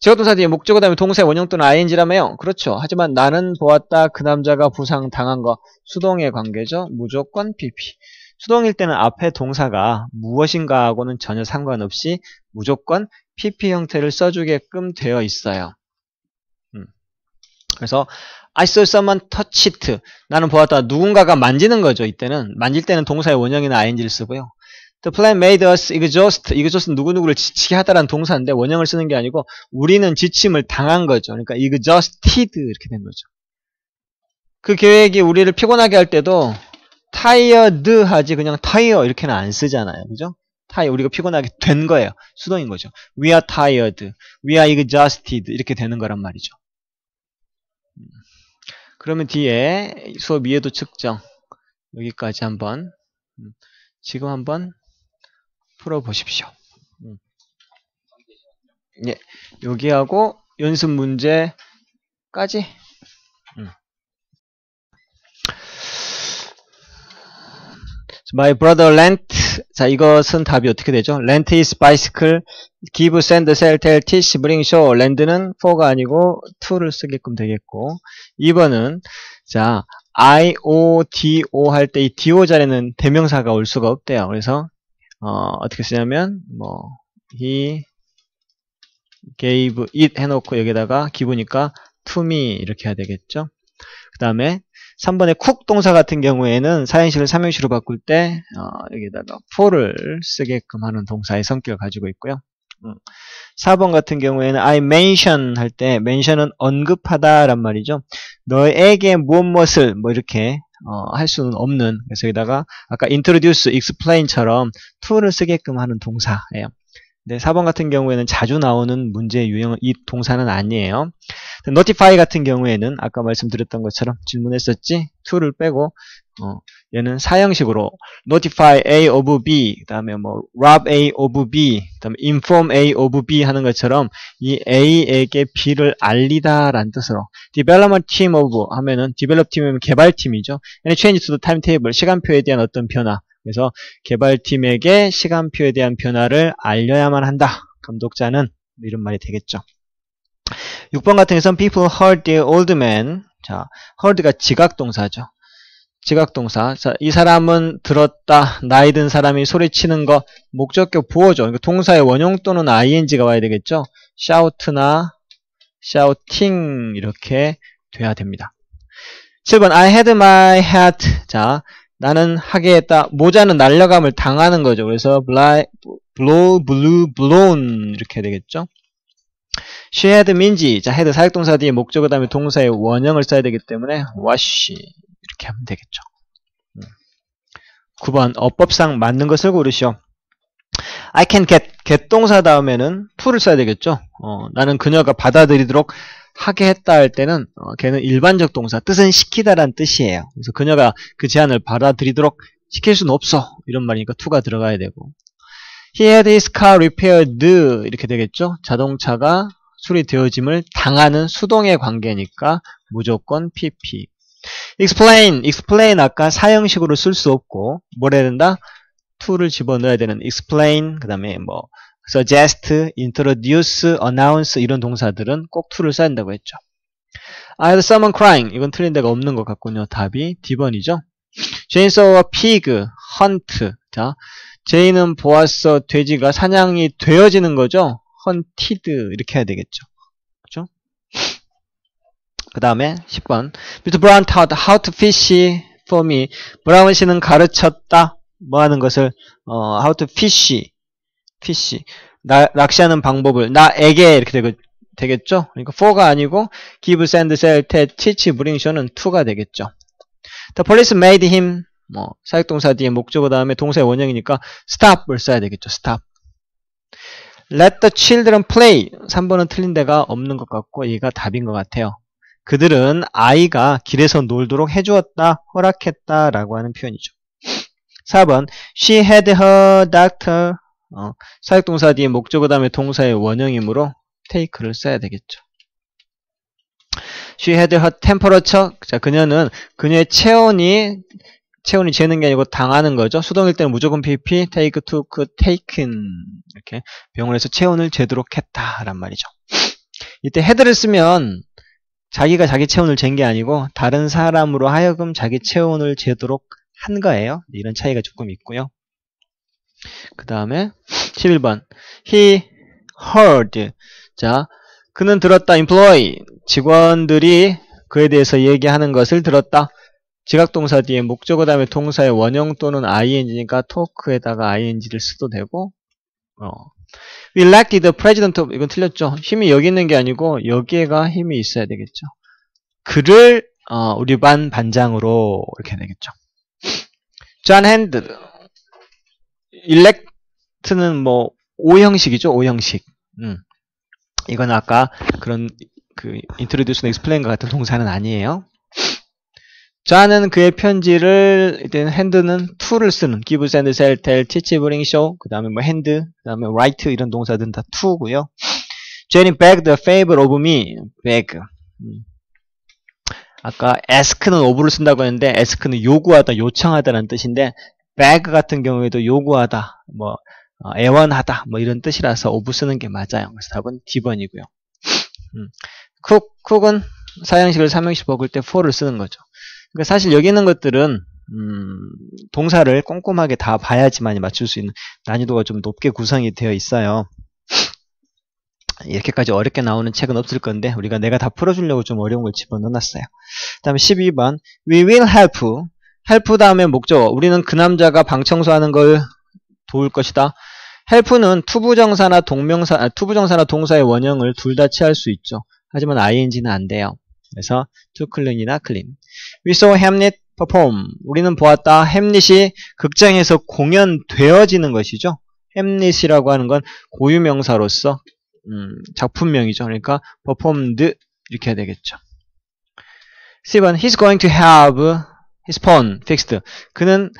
지역동사 뒤에 목적어 다음에 동사의 원형 또는 ing라며요. 그렇죠. 하지만 나는 보았다. 그 남자가 부상당한 거. 수동의 관계죠. 무조건 PP. 수동일 때는 앞에 동사가 무엇인가 하고는 전혀 상관없이 무조건 PP 형태를 써주게끔 되어 있어요. 음. 그래서 I saw someone touch it. 나는 보았다. 누군가가 만지는 거죠. 이때는. 만질 때는 동사의 원형이나 ing를 쓰고요. The plan made us exhaust. exhaust 누구누구를 지치게 하다라는 동사인데 원형을 쓰는 게 아니고 우리는 지침을 당한 거죠. 그러니까 exhausted 이렇게 된 거죠. 그 계획이 우리를 피곤하게 할 때도 tired 하지 그냥 tire 이렇게는 안 쓰잖아요. 그죠? tire 우리가 피곤하게 된 거예요. 수동인 거죠. We are tired. We are exhausted 이렇게 되는 거란 말이죠. 음. 그러면 뒤에 수업 이해도 측정 여기까지 한번 음. 지금 한번 풀어보십시오. 음. 예, 여기하고 연습 문제까지. 음. My brother lent. 자, 이것은 답이 어떻게 되죠? Lent his bicycle, give, send, sell, tell, teach, bring, show. lend는 for가 아니고 to를 쓰게끔 되겠고. 2번은 자, I, O, D, O 할 때 이 D, O 자리는 대명사가 올 수가 없대요. 그래서 어, 떻게 쓰냐면 뭐 he gave it 해놓고 여기다가 기부니까 to me 이렇게 해야 되겠죠. 그 다음에 3번의 쿡 동사 같은 경우에는 사행식을 3형식으로 바꿀 때 어, 여기다가 for를 쓰게끔 하는 동사의 성격을 가지고 있고요. 4번 음. 같은 경우에는 I mention 할 때 mention은 언급하다란 말이죠. 너에게 무엇 무엇을 뭐 이렇게 어, 할 수는 없는 그래서 여기다가 아까 introduce, explain처럼 to를 쓰게끔 하는 동사예요. 네, 4번 같은 경우에는 자주 나오는 문제 유형은 이 동사는 아니에요. notify 같은 경우에는 아까 말씀드렸던 것처럼 질문했었지 to를 빼고 어, 얘는 사형식으로 notify A of B, 그 다음에 뭐 rob A of B, 그 다음에 inform A of B 하는 것처럼 이 A에게 B를 알리다 라는 뜻으로 development team of 하면은 develop 팀이면 개발팀이죠. any change to the timetable, 시간표에 대한 어떤 변화. 그래서 개발팀에게 시간표에 대한 변화를 알려야만 한다. 감독자는 이런 말이 되겠죠. 6번 같은 경우 some people heard the old man. 자, heard가 지각동사죠. 지각동사. 자, 이 사람은 들었다. 나이 든 사람이 소리치는 거 목적격 보어죠. 그러니까 동사의 원형 또는 ing가 와야 되겠죠. shout나 shouting 이렇게 돼야 됩니다. 7번 I had my hat. 자, 나는 하게 했다. 모자는 날려감을 당하는 거죠. 그래서 blow, blue, blown 이렇게 되겠죠. She had 민지. 자, had 사역동사 뒤에 목적어 그 다음에 동사의 원형을 써야 되기 때문에 wash 이렇게 하면 되겠죠. 9번 음. 어법상 맞는 것을 고르시오. I can get, get 동사 다음에는 to를 써야 되겠죠. 어, 나는 그녀가 받아들이도록 하게 했다 할 때는 어, 걔는 일반적 동사, 뜻은 시키다란 뜻이에요. 그래서 그녀가 그 제안을 받아들이도록 시킬 수는 없어. 이런 말이니까 to가 들어가야 되고 He had his car repaired 이렇게 되겠죠. 자동차가 수리되어짐을 당하는 수동의 관계니까 무조건 PP explain, explain 아까 사형식으로 쓸 수 없고 뭐라 해야 된다? to를 집어넣어야 되는 explain, 그 다음에 뭐 suggest, introduce, announce 이런 동사들은 꼭 to를 써야 한다고 했죠. I had someone crying. 이건 틀린 데가 없는 것 같군요. 답이 D번이죠. Jane saw a pig hunt. 자, 제이는 보았어. 돼지가 사냥이 되어지는 거죠. hunted 이렇게 해야 되겠죠. 그 다음에 10번 Mr. Brown taught how to fish for me. 브라운 씨는 가르쳤다. 뭐 하는 것을 어, how to fish. Fish. 나, 낚시하는 방법을 나에게 이렇게 되고, 되겠 죠? 그러니까 for가 아니고 give, send, sell, teach, bring, show는 to가 되겠죠. The police made him 뭐 사역동사 뒤에 목적어 다음에 동사의 원형이니까 stop을 써야 되겠죠. stop. Let the children play. 3번은 틀린 데가 없는 것 같고 얘가 답인 것 같아요. 그들은 아이가 길에서 놀도록 해주었다, 허락했다 라고 하는 표현이죠. 4번 She had her doctor 어, 사역동사 뒤에 목적어 다음에 동사의 원형이므로 take를 써야 되겠죠. She had her temperature 자 그녀는 그녀의 체온이 체온이 재는 게 아니고 당하는 거죠. 수동일 때는 무조건 PP, take, took, taken 이렇게 병원에서 체온을 재도록 했다란 말이죠. 이때 had를 쓰면 자기가 자기 체온을 잰 게 아니고 다른 사람으로 하여금 자기 체온을 재도록 한 거예요. 이런 차이가 조금 있고요. 그 다음에 11번 He heard 자 그는 들었다 employee 직원들이 그에 대해서 얘기하는 것을 들었다. 지각동사 뒤에 목적어 다음에 동사의 원형 또는 ing니까 토크에다가 ing를 쓰도 되고 어. We elected the president of 이건 틀렸죠. 힘이 여기 있는 게 아니고 여기에가 힘이 있어야 되겠죠. 그를 어, 우리 반 반장으로 이렇게 되겠죠. John Hand elect는 뭐 오형식이죠. 오형식. 음. 이건 아까 그런 그 introduce and explain과 같은 동사는 아니에요. 자는 그의 편지를 일단 핸드는 to를 쓰는 give, send, sell, tell, teach, bring, show 그 다음에 뭐 hand 그 다음에 write 이런 동사들은 다 to고요. Jenny begged a favor of me. beg. 음. 아까 ask는 of를 쓴다고 했는데 ask는 요구하다, 요청하다라는 뜻인데 beg 같은 경우에도 요구하다, 뭐 어, 애원하다 뭐 이런 뜻이라서 of 쓰는 게 맞아요. 그래서 답은 D번이고요. 음. 쿡, 쿡은 사형식을 삼형식 먹을 때 for를 쓰는 거죠. 그러니까 사실 여기 있는 것들은 음, 동사를 꼼꼼하게 다 봐야지만 맞출 수 있는 난이도가 좀 높게 구성이 되어 있어요. 이렇게까지 어렵게 나오는 책은 없을 건데 우리가 내가 다 풀어주려고 좀 어려운 걸 집어넣어놨어요. 그 다음에 12번 We will help help 다음에 목적 우리는 그 남자가 방 청소하는 걸 도울 것이다. help는 투부정사나 동명사 아, 투부정사나 동사의 원형을 둘 다 취할 수 있죠. 하지만 ing는 안 돼요. 그래서 to clean이나 clean. We saw Hamlet performed. 우리는 보았다. 햄릿이 극장에서 공연되어지는 것이죠. 햄릿이라고 하는 건 고유명사로서 음, 작품명이죠. 그러니까 performed 이렇게 해야 되겠죠. 10번 He's going to have his phone fixed. 그는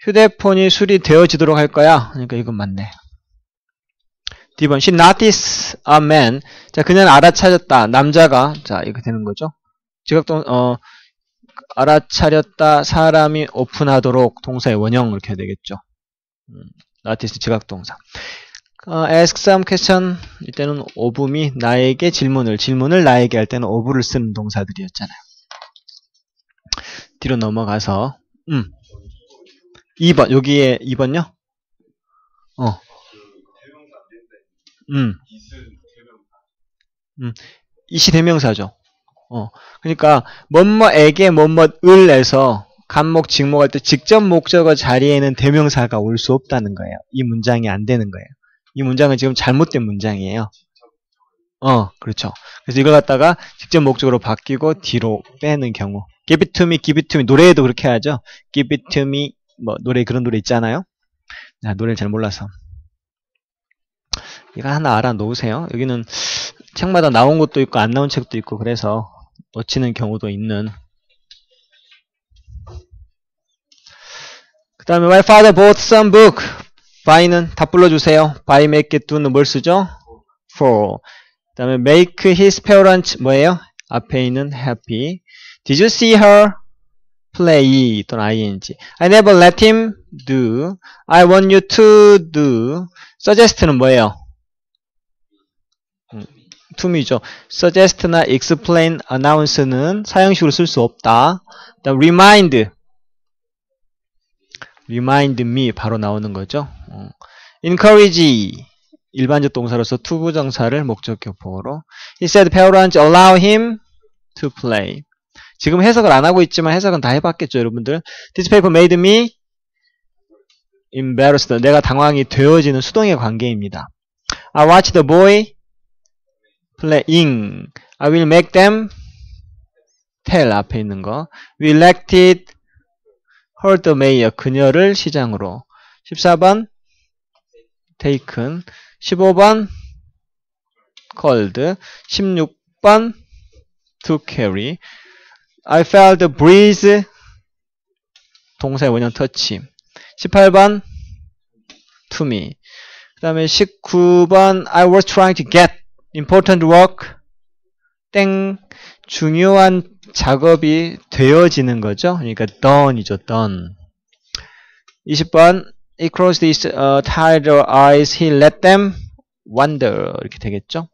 휴대폰이 수리되어지도록 할 거야. 그러니까 이건 맞네. D번 She noticed a man. 자, 그는 알아차렸다. 남자가 자, 이렇게 되는 거죠. 지각동 어 알아차렸다. 사람이 오픈하도록 동사의 원형 이렇게 되겠죠. 음, notice 지각동사. 어, ask some question 이때는 오브미 나에게 질문을 질문을 나에게 할 때는 오브를 쓰는 동사들이었잖아요. 뒤로 넘어가서 음 2번 여기에 2번요? 어. 음. 음. 이시 대명사죠. 어. 그러니까 뭐뭐에게 뭐뭐을 내서 간목 직목할 때 직접 목적어 자리에는 대명사가 올 수 없다는 거예요. 이 문장이 안 되는 거예요. 이 문장은 지금 잘못된 문장이에요. 어, 그렇죠. 그래서 이걸 갖다가 직접 목적으로 바뀌고 뒤로 빼는 경우. Give it to me, give it to me. 노래에도 그렇게 하죠. Give it to me. 뭐, 노래, 그런 노래 있잖아요. 나 노래를 잘 몰라서. 이거 하나 알아 놓으세요. 여기는 책마다 나온 것도 있고, 안 나온 책도 있고, 그래서 놓치는 경우도 있는. 그 다음에, my father bought some book. buy는 다 불러주세요. buy, make, it, do는 뭘 쓰죠? for. 그 다음에 make his parents 뭐예요? 앞에 있는 happy. Did you see her play? 또는 ing. I never let him do. I want you to do. suggest는 뭐예요? to me죠. suggest나 explain, announce는 사형식으로 쓸 수 없다. remind. remind me 바로 나오는 거죠. 어. encourage 일반적 동사로서 투부정사를 목적격 보호로 His parents allow him to play 지금 해석을 안 하고 있지만 해석은 다 해봤겠죠 여러분들 This paper made me embarrassed 내가 당황이 되어지는 수동의 관계입니다 I watched the boy playing I will make them tell 앞에 있는 거 We elected her the mayor 그녀를 시장으로 14번 taken 15번 called 16번 to carry I felt the breeze 동사의 원형 터치 18번 to me 그 다음에 19번 I was trying to get important work 땡 중요한 작업이 되어지는 거죠. 그러니까 done이죠. done. 20번 He closed his uh, tired eyes. He let them wander. 이렇게 되겠죠.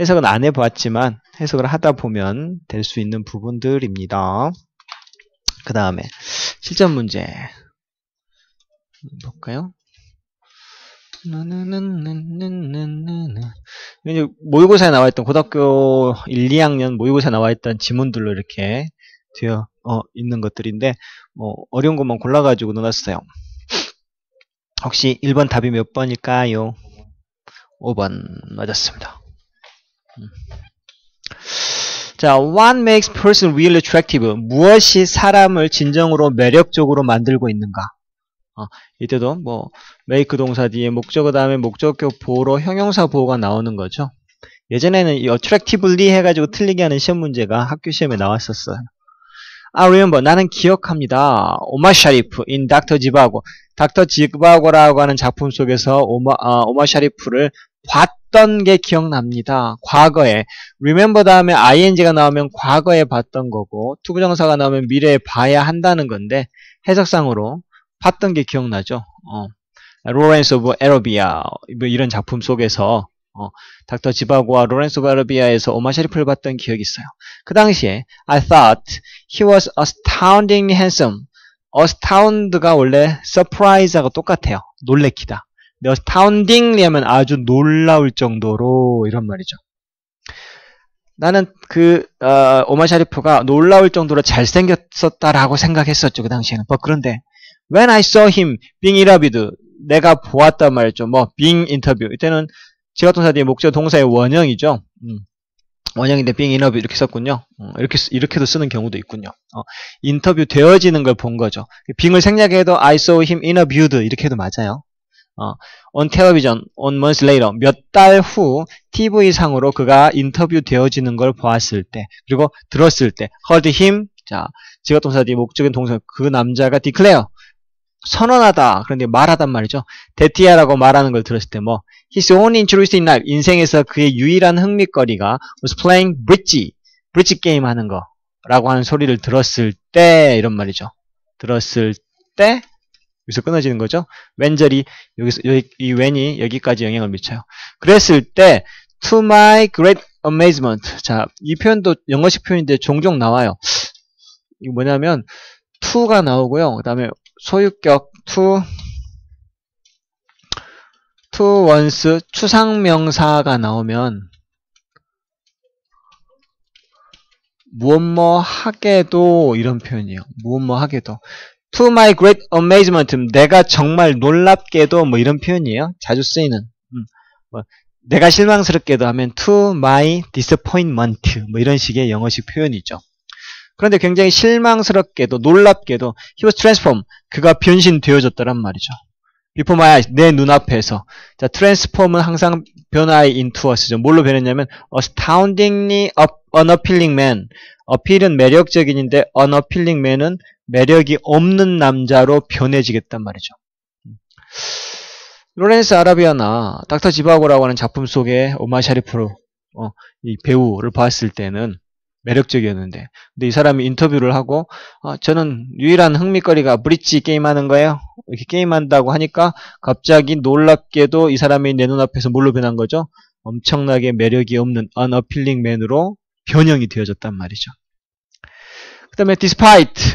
해석은 안 해봤지만 해석을 하다 보면 될 수 있는 부분들입니다. 그 다음에 실전 문제 볼까요? 모의고사에 나와 있던 고등학교 1, 2학년 모의고사에 나와 있던 지문들로 이렇게 되어 어, 있는 것들인데 뭐 어려운 것만 골라가지고 넣어놨어요. 혹시 1번 답이 몇 번일까요? 5번 맞았습니다. 음. 자, what makes person really attractive? 무엇이 사람을 진정으로 매력적으로 만들고 있는가? 어, 이때도 뭐 make 동사 뒤에 목적어 다음에 목적격 보호로 형용사 보어가 나오는 거죠. 예전에는 이 attractively 해가지고 틀리게 하는 시험 문제가 학교 시험에 나왔었어요. 아, remember. 나는 기억합니다. 오마 샤리프 in 닥터 지바고. 닥터 지바고라고 하는 작품 속에서 오마, 아, 오마 샤리프를 봤던 게 기억납니다. 과거에. remember 다음에 ing가 나오면 과거에 봤던 거고, 투부정사가 나오면 미래에 봐야 한다는 건데, 해석상으로 봤던 게 기억나죠? 어. Lawrence of Arabia 뭐 이런 작품 속에서 어, 닥터 지바고와 Lawrence of Arabia에서 오마 샤리프를 봤던 기억이 있어요. 그 당시에 I thought he was astoundingly handsome. astound가 원래 surprise하고 똑같아요. 놀래키다. Astoundingly 하면 아주 놀라울 정도로 이런 말이죠. 나는 그 어, 오마 샤리프가 놀라울 정도로 잘생겼었다라고 생각했었죠. 그 당시에는. 뭐 그런데 When I saw him being interviewed, 내가 보았단 말이죠. 뭐 being interview. 이때는 지각동사 뒤에 목적 동사의 원형이죠. 음. 원형인데 being interview 이렇게 썼군요. 어, 이렇게 이렇게도 쓰는 경우도 있군요. 어, 인터뷰 되어지는 걸 본 거죠. 빙을 생략해도 I saw him interviewed 이렇게 해도 맞아요. 어, on television, on months later, 몇 달 후 TV상으로 그가 인터뷰 되어지는 걸 보았을 때, 그리고 들었을 때, heard him, 자, 지각동사 뒤에 목적인 동사, 그 남자가 declare, 선언하다. 그런데 말하단 말이죠. 데티아라고 말하는 걸 들었을 때 뭐, his only interest in life, 인생에서 그의 유일한 흥미거리가 was playing bridge, bridge 게임 하는 거. 라고 하는 소리를 들었을 때, 이런 말이죠. 들었을 때, 여기서 끊어지는 거죠. 왼절이, 여기서, 여기, 이 왼이 여기까지 영향을 미쳐요. 그랬을 때, to my great amazement. 자, 이 표현도 영어식 표현인데 종종 나와요. 이거 뭐냐면, to가 나오고요. 그 다음에 소유격 to to once 추상명사가 나오면 무엇 뭐 하게도 이런 표현이에요. 무엇 뭐 하게도 to my great amazement 내가 정말 놀랍게도 뭐 이런 표현이에요. 자주 쓰이는 음, 뭐 내가 실망스럽게도 하면 to my disappointment 뭐 이런 식의 영어식 표현이죠. 그런데 굉장히 실망스럽게도 놀랍게도 he was transformed. 그가 변신되어졌다란 말이죠. before my eyes. 내 눈앞에서. 자, transform은 항상 변화의 into us죠. 뭘로 변했냐면 astoundingly unappealing man. appeal은 매력적인인데 unappealing man은 매력이 없는 남자로 변해지겠단 말이죠. 로렌스 아라비아나 닥터 지바고라고 하는 작품 속에 오마 샤리프로 어, 이 배우를 봤을 때는 매력적이었는데 근데 이 사람이 인터뷰를 하고 어, 저는 유일한 흥미거리가 브릿지 게임하는 거예요. 이렇게 게임한다고 하니까 갑자기 놀랍게도 이 사람이 내 눈앞에서 뭘로 변한 거죠? 엄청나게 매력이 없는 unappealing man으로 변형이 되어졌단 말이죠 그 다음에 despite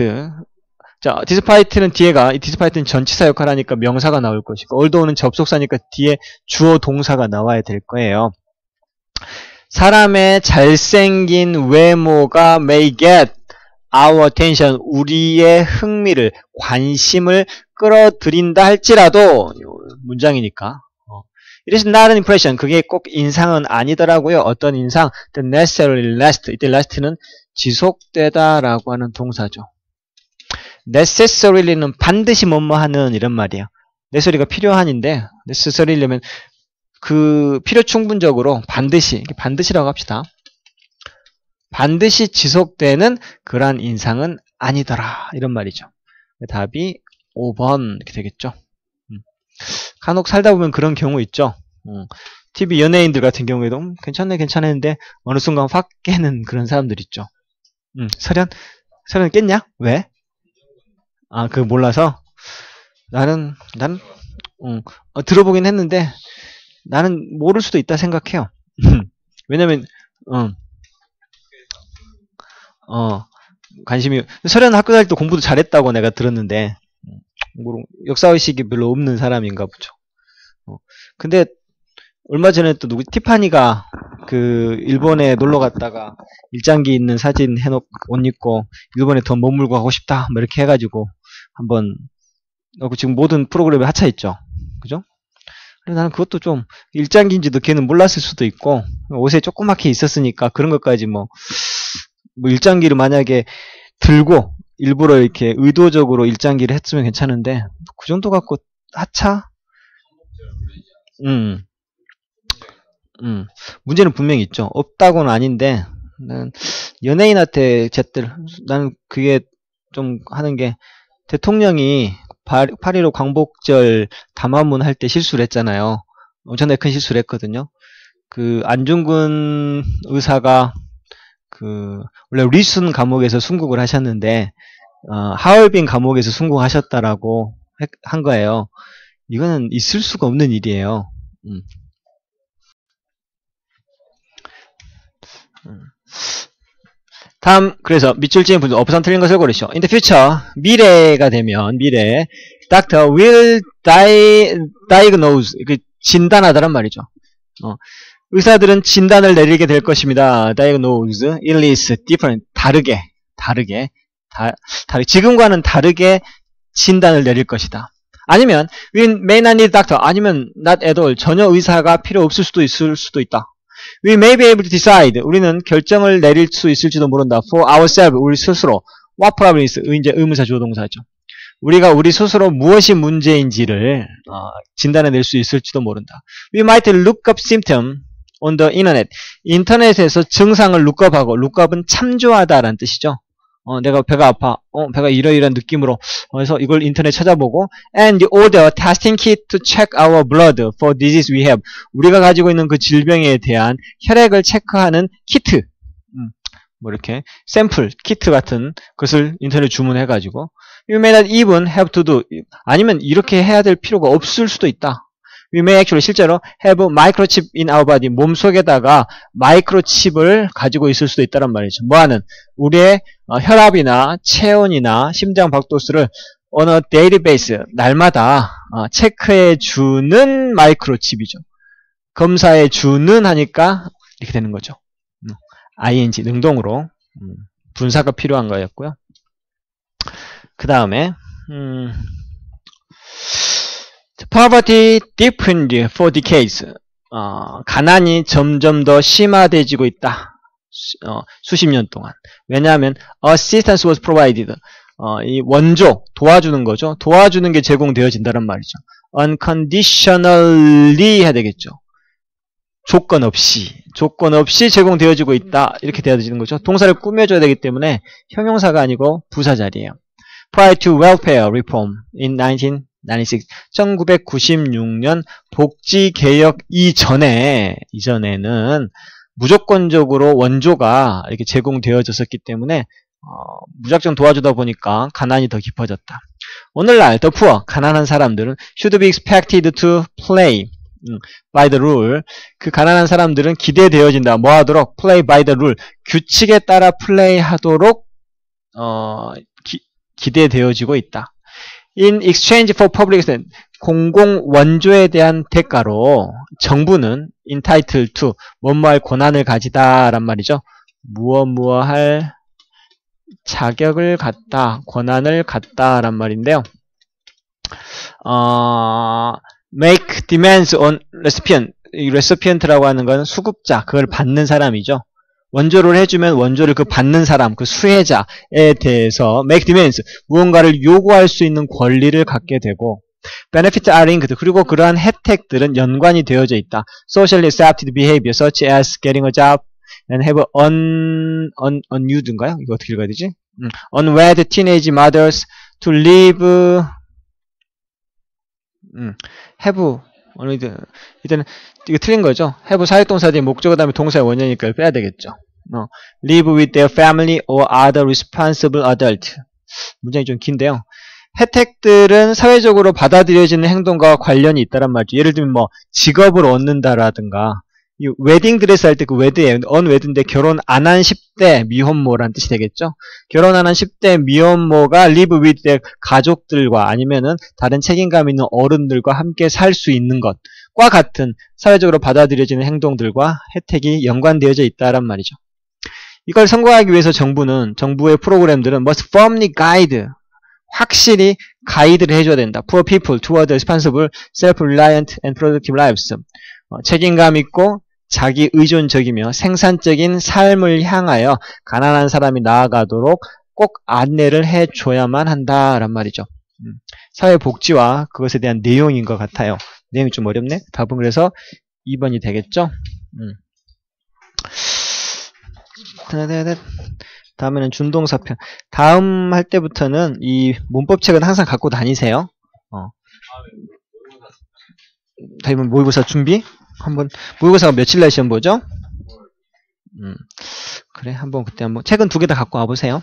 자 despite는 뒤에가 이 despite는 전치사 역할을 하니까 명사가 나올 것이고 although는 접속사니까 뒤에 주어 동사가 나와야 될 거예요 사람의 잘생긴 외모가 may get our attention, 우리의 흥미를, 관심을 끌어들인다 할지라도, 문장이니까. 어. It is not an impression. 그게 꼭 인상은 아니더라고요. 어떤 인상? The necessarily last. 이때 last는 지속되다라고 하는 동사죠. necessary는 반드시 뭐뭐 하는 이런 말이에요. 내 소리가 필요한인데 necessary려면 그 필요 충분적으로 반드시 반드시라고 합시다. 반드시 지속되는 그러한 인상은 아니더라 이런 말이죠. 답이 5번 이렇게 되겠죠. 음. 간혹 살다 보면 그런 경우 있죠. 음. TV 연예인들 같은 경우에도 음, 괜찮네 괜찮았는데 어느 순간 확 깨는 그런 사람들 있죠. 음, 설현 설현 깼냐? 왜? 아, 그 몰라서 나는 난 음, 어, 들어보긴 했는데 나는 모를 수도 있다 생각해요. 왜냐면, 어, 어, 관심이, 서련 학교 다닐 때 공부도 잘했다고 내가 들었는데, 뭐, 역사의식이 별로 없는 사람인가 보죠. 어, 근데, 얼마 전에 또 누구, 티파니가 그, 일본에 놀러 갔다가 일장기 있는 사진 해놓고, 옷 입고, 일본에 더 머물고 가고 싶다, 뭐 이렇게 해가지고, 한번, 어, 지금 모든 프로그램에 하차했죠. 그죠? 그래서 나는 그것도 좀 일장기인지도 걔는 몰랐을 수도 있고 옷에 조그맣게 있었으니까 그런 것까지 뭐, 뭐 일장기를 만약에 들고 일부러 이렇게 의도적으로 일장기를 했으면 괜찮은데 그 정도 갖고 하차? 음. 음. 문제는 분명히 있죠. 없다고는 아닌데 난 연예인한테 잿들 나는 그게 좀 하는 게 대통령이 8.15 광복절 담화문 할 때 실수를 했잖아요. 엄청나게 큰 실수를 했거든요. 그 안중근 의사가 그 원래 리순 감옥에서 순국을 하셨는데 어, 하얼빈 감옥에서 순국하셨다라고 한 거예요. 이거는 있을 수가 없는 일이에요. 음. 다음 그래서 밑줄 지은 분들 어퍼선 틀린 것을 고르시오. In the future 미래가 되면 미래 doctor will di, diagnose 그 진단하다란 말이죠. 어, 의사들은 진단을 내리게 될 것입니다. diagnose illness different 다르게 다르게 다, 다르 지금과는 다르게 진단을 내릴 것이다. 아니면 we may not need doctor 아니면 not at all 전혀 의사가 필요 없을 수도 있을 수도 있다. We may be able to decide. 우리는 결정을 내릴 수 있을지도 모른다. For ourselves, 우리 스스로. What problem is? 이제 의문사 주어동사죠. 우리가 우리 스스로 무엇이 문제인지를 어, 진단해낼 수 있을지도 모른다. We might look up symptom on the internet. 인터넷에서 증상을 lookup하고 lookup은 참조하다라는 뜻이죠. 어, 내가 배가 아파. 어, 배가 이러이러한 느낌으로. 그래서 이걸 인터넷 찾아보고 and order testing kit to check our blood for disease we have. 우리가 가지고 있는 그 질병에 대한 혈액을 체크하는 키트. 음, 뭐 이렇게 샘플, 키트 같은 것을 인터넷 주문해 가지고 you may not even have to do. 아니면 이렇게 해야 될 필요가 없을 수도 있다. we may actually 실제로 have microchip in our body 몸 속에다가 마이크로칩을 가지고 있을 수도 있다는 말이죠. 뭐하는 우리의 어, 혈압이나 체온이나 심장 박도수를 어느 데이터베이스 날마다 어, 체크해 주는 마이크로칩이죠. 검사해 주는 하니까 이렇게 되는 거죠. 음, ing 능동으로 음, 분사가 필요한 거였고요. 그 다음에 음, Poverty deepened for decades. 어, 가난이 점점 더 심화되지고 있다. 어, 수십 년 동안. 왜냐하면 assistance was provided. 어, 이 원조 도와주는 거죠. 도와주는 게 제공되어진다는 말이죠. unconditionally 해야 되겠죠. 조건 없이 조건 없이 제공되어지고 있다 이렇게 되어지는 거죠. 동사를 꾸며줘야 되기 때문에 형용사가 아니고 부사 자리예요. Prior to welfare reform in 19 96. 1996년 복지 개혁 이전에, 이전에는 무조건적으로 원조가 이렇게 제공되어졌었기 때문에, 어, 무작정 도와주다 보니까 가난이 더 깊어졌다. 오늘날 더 푸어, 가난한 사람들은 should be expected to play 음, by the rule. 그 가난한 사람들은 기대되어진다. 뭐 하도록? play by the rule. 규칙에 따라 플레이하도록, 어, 기, 기대되어지고 있다. In exchange for public 공공 원조에 대한 대가로 정부는 entitled to 뭐뭐할 권한을 가지다란 말이죠. 무엇 무엇할 자격을 갖다, 권한을 갖다란 말인데요. 어, make demands on recipient. 이 recipient라고 하는 건 수급자, 그걸 받는 사람이죠. 원조를 해주면 원조를 그 받는 사람, 그 수혜자에 대해서 make demands, 무언가를 요구할 수 있는 권리를 갖게 되고 benefits are linked, 그리고 그러한 혜택들은 연관이 되어져 있다. socially accepted behavior such as getting a job and have un, un, unused인가요? 이거 어떻게 읽어야 되지? 음, unwed teenage mothers to live 음, have 어느 이때는 이거 틀린 거죠. have 사역동사들이 목적어 다음에 동사의 원형이니까 빼야 되겠죠. 어, live with their family or other responsible adult. 문장이 좀 긴데요. 혜택들은 사회적으로 받아들여지는 행동과 관련이 있다란 말이죠. 예를 들면 뭐 직업을 얻는다라든가 이 웨딩 드레스 할 때 그 wed에 unwed인데 결혼 안 한 10대 미혼모란 뜻이 되겠죠. 결혼 안 한 10대 미혼모가 live with 가족들과 아니면은 다른 책임감 있는 어른들과 함께 살 수 있는 것과 같은 사회적으로 받아들여지는 행동들과 혜택이 연관되어져 있다란 말이죠. 이걸 성공하기 위해서 정부는 정부의 프로그램들은 must firmly guide 확실히 가이드를 해줘야 된다. Poor people toward responsible, self-reliant and productive lives. 어, 책임감 있고 자기 의존적이며 생산적인 삶을 향하여 가난한 사람이 나아가도록 꼭 안내를 해줘야만 한다란 말이죠. 음, 사회복지와 그것에 대한 내용인 것 같아요. 내용이 좀 어렵네. 답은 그래서 2번이 되겠죠. 음. 다음에는 준동사편. 다음 할 때부터는 이 문법책은 항상 갖고 다니세요. 어. 다이번 모의고사 준비? 한번 모의고사가 며칠 날 시험 보죠? 음. 그래 한번 그때 한번 책은 두 개 다 갖고 와보세요.